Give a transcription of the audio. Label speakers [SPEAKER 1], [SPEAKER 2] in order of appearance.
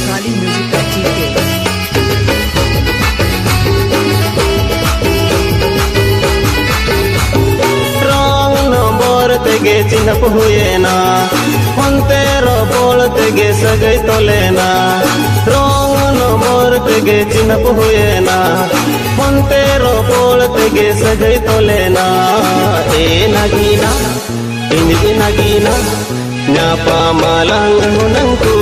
[SPEAKER 1] www.djsanskalimusic.tk
[SPEAKER 2] wrong number ತೆಗೆ सगई तो लेना रोंग नंबर तेगे चिनप हुए ना फोन तेरो बोल तेगे सगई तो लेना ए नगीना इन नगीना न्यापा मालंग हुनंकू